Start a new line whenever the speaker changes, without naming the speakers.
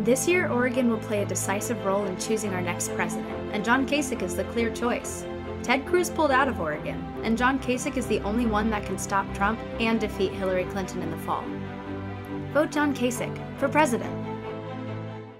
This year, Oregon will play a decisive role in choosing our next president, and John Kasich is the clear choice. Ted Cruz pulled out of Oregon, and John Kasich is the only one that can stop Trump and defeat Hillary Clinton in the fall. Vote John Kasich for president.